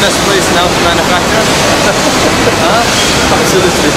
best place now to manufacture? huh? Absolutely.